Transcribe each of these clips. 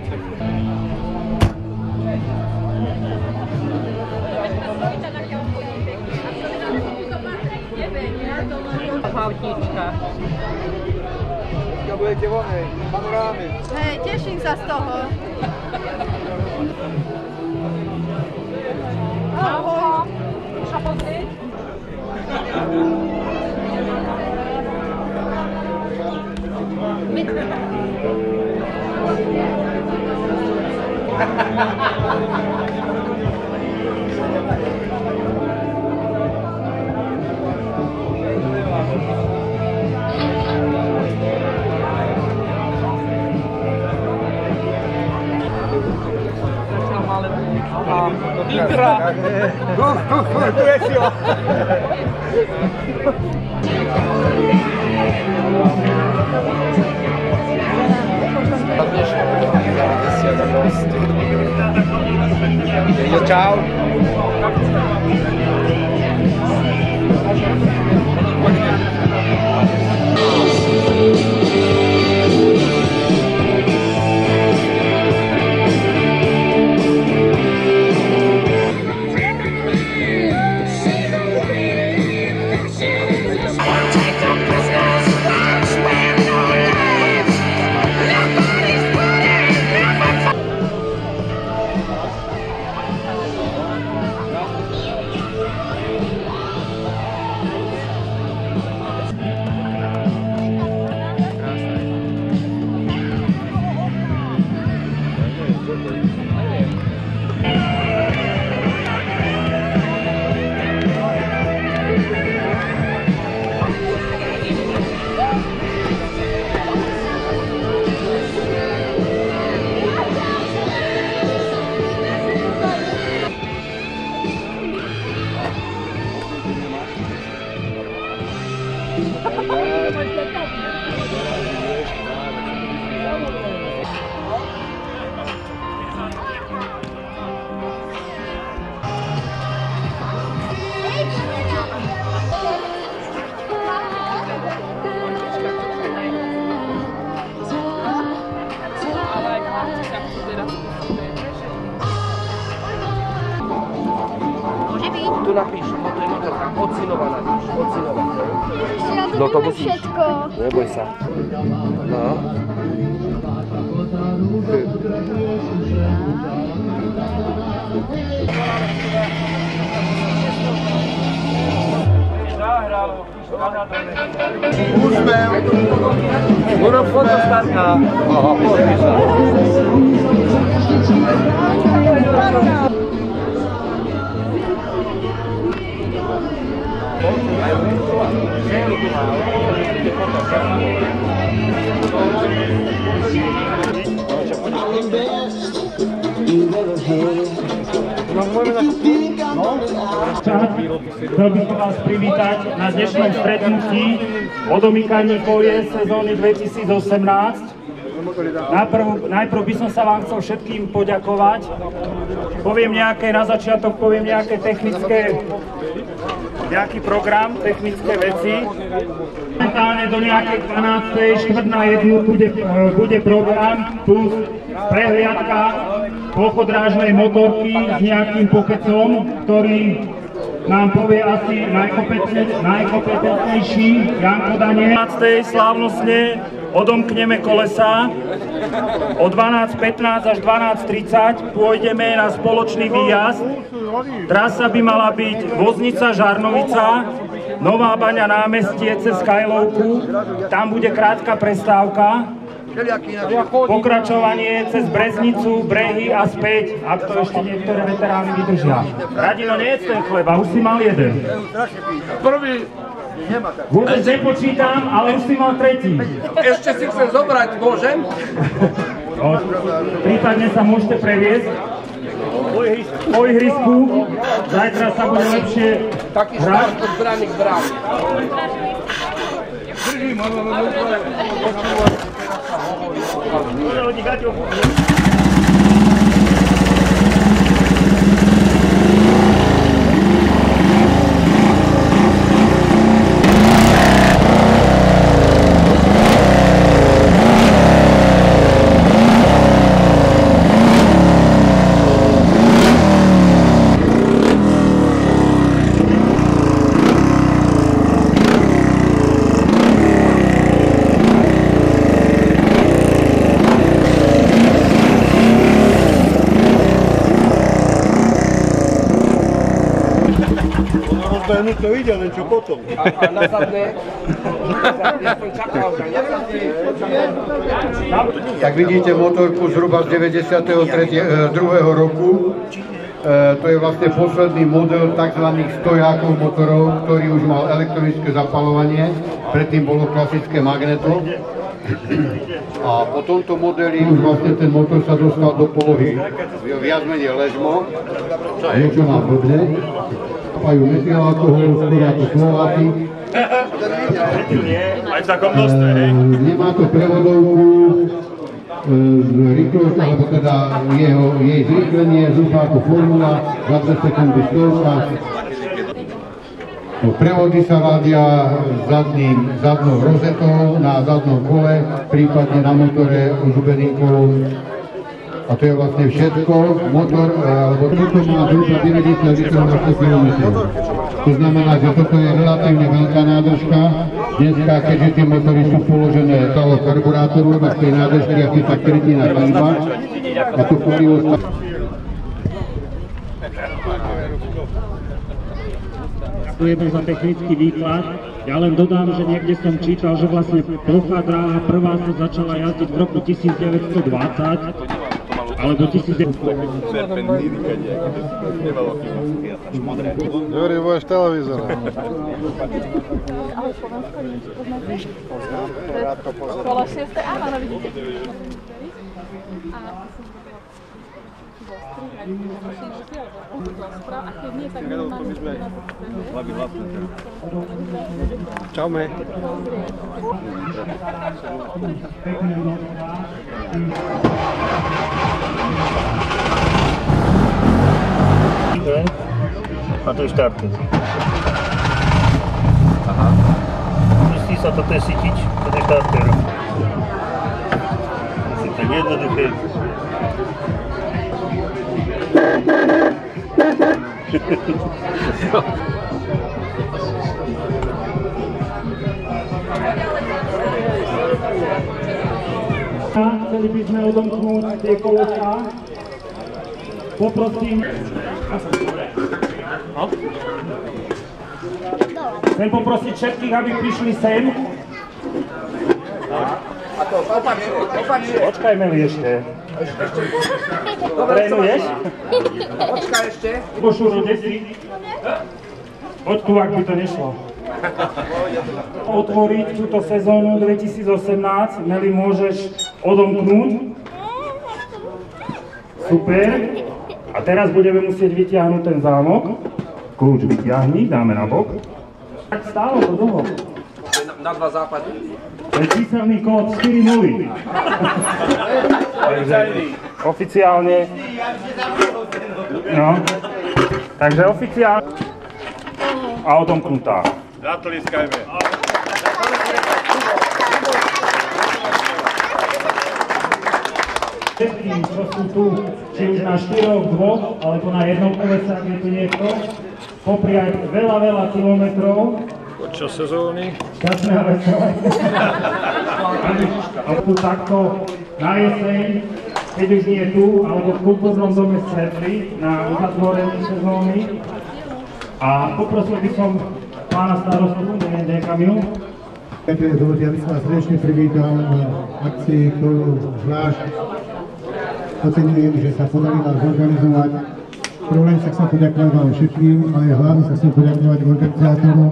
neviem, tak Ostrekla, že nám otvorí Autička. Ja budete vonej, panorámy. Hej, teším sa z toho. Ahoj.Ša pozrieť? Ikra! Tu, tu, tu, tu je sila. Jo, čau. Tu Oh, my God. Ja to No to viem musíš. všetko. Neboj sa. No. Úsmev. Urob foto starka. Aha, pozri sa. Chcel by som vás privítať na dnešnom stretnutí o domykaní kolie sezóny 2018. Najprv, najprv by som sa vám chcel všetkým poďakovať. Poviem nejaké, na začiatok poviem nejaké technické, nejaký program, technické veci. Momentálne do nejakej 12. štvrt na jednu bude, e, bude program plus prehliadka plochodrážnej motorky s nejakým pokecom, ktorý nám povie asi najkompetentnejší Janko Daniel. 15. slávnostne odomkneme kolesa. O 12.15 až 12.30 pôjdeme na spoločný výjazd. Trasa by mala byť Voznica Žarnovica, Nová baňa námestie cez Kajlovku. Tam bude krátka prestávka. Pokračovanie cez Breznicu, brehy a späť, ak to ešte niektoré veterány vydržia. Radino, nie je ten chleba, už si mal jeden. Prvý. Vôbec nepočítam, ale už si mal tretí. Ešte si chcem zobrať, môžem? O, prípadne sa môžete previesť po ihrisku. Zajtra sa bude lepšie Taký štart od brány k bráne. Rozbehnúť to ide, len čo potom. A, a na zadné, Tak vidíte motorku zhruba z 93. eh, druhého roku. E, to je vlastne posledný model tzv. stojákov motorov, ktorý už mal elektronické zapalovanie. Predtým bolo klasické magneto. A po tomto modeli už vlastne ten motor sa dostal do polohy viac menej ležmo. Niečo má blbne. Pajú metyl alkohol, skôr ako Slováky. Aj v takom množstve, hej. E, Nemá to prevodovku, e, rýchlosť, alebo teda jeho, jej zrýchlenie, zhruba ako formula, za 2 sekundy stovka. No, prevody sa radia zadným, zadnou rozetou na zadnom kole, prípadne na motore žubeninkou. A to je vlastne všetko. Motor, e, alebo toto má zhruba 90 litrov na 100 km. To znamená, že toto je relatívne veľká nádržka. Dneska, keďže tie motory sú položené toho karburátoru, tak tej nádržky asi tak tretina chýba. A to palivo sa... Ďakujeme za technický výklad. Ja len dodám, že niekde som čítal, že vlastne plochá dráha prvá sa začala jazdiť v roku 1920, alebo 1900. Juri, budeš televízor. Kolo 6. Áno, no vidíte. A keď nie, tak normálne. Čaume. A to je štarter. Aha. Musí sa to tesítiť, to je štarter. Asi tak jednoduché. Chceli by sme odomknúť tie kolesa. Poprosím. Chcem poprosiť všetkých, aby prišli sem. opačne, opačne. Počkaj, Meli, ešte. Trénuješ? Počkaj ešte. Bošuro, kde si? Poď tu, ak by to nešlo. Otvoriť túto sezónu 2018, Meli, môžeš odomknúť. Super. A teraz budeme musieť vyťahnuť ten zámok. Kľúč vyťahni, dáme na bok. Tak stálo to dlho. Na, dva západy. To je číselný kód 4 0. Takže oficiálne... No. Takže oficiálne... A odomknutá. Zatliskajme. Všetkým, čo sú tu, či už na štyroch, dvoch, alebo na jednom kolese, ak je tu niekto, popriať veľa, veľa kilometrov, Počas sezóny. šťastné a veselé. A tu takto na jeseň, keď už nie tu, alebo v kultúrnom dome Svetli na uzatvorení sezóny. A poprosil by som pána starostu, neviem, kde je Kamil, Priatelia, dovolte, aby som vás srdečne privítal na akcii, ktorú zvlášť oceňujem, že sa podarilo zorganizovať. Rade sa chcem poďakovať všetkým, ale hlavne sa chcem poďakovať organizátorom,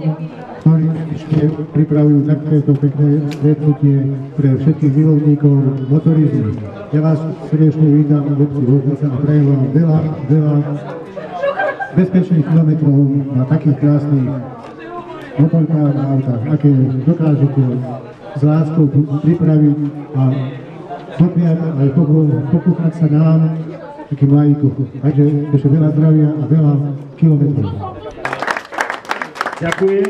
ktorí ešte pripravujú takéto pekné stretnutie pre všetkých milovníkov motorizmu. Ja vás srdečne vítam v obci Voznica a prajem vám veľa, veľa bezpečných kilometrov na takých krásnych motorkách a autách, aké dokážete s láskou pripraviť a dopriať aj pokúchať sa nám, takým lajíkom. Takže ešte veľa zdravia a veľa kilometrov. Ďakujem.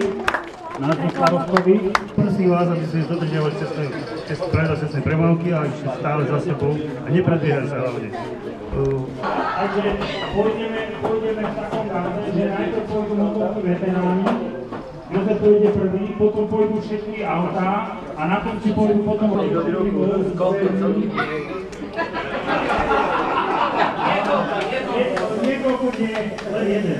Názor starostovi. Prosím vás, aby ste dodržiavali cestné, cest, pravidla cestnej premávky a išli stále za sebou a nepredbiehali sa hlavne. Takže pôjdeme, pôjdeme v takom ráze, že najprv pôjdu motorky veteráni, Jozef pôjde prvý, potom pôjdu všetky autá a na konci pôjdu potom Niekoľko nie, len jeden.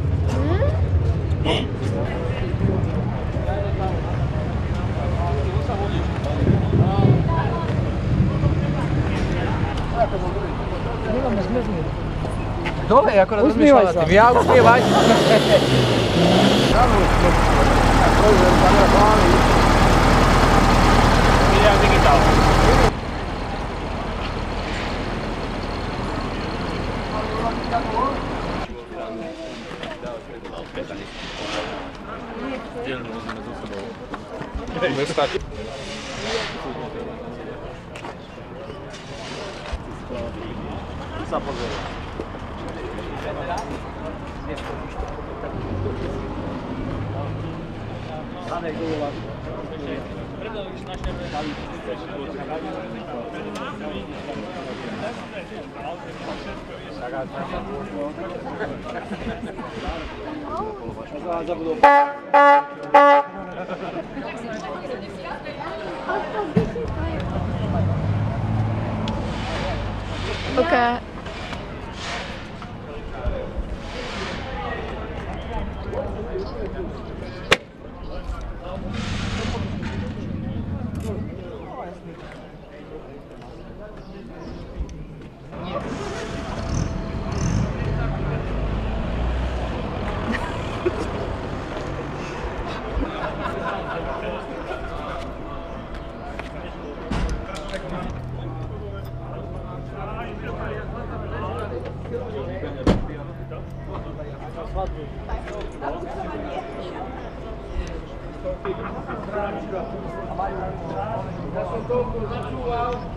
No, jako rozumíš, ale tím já uspěváš. Video digital. Dělíme Okay. São todos atual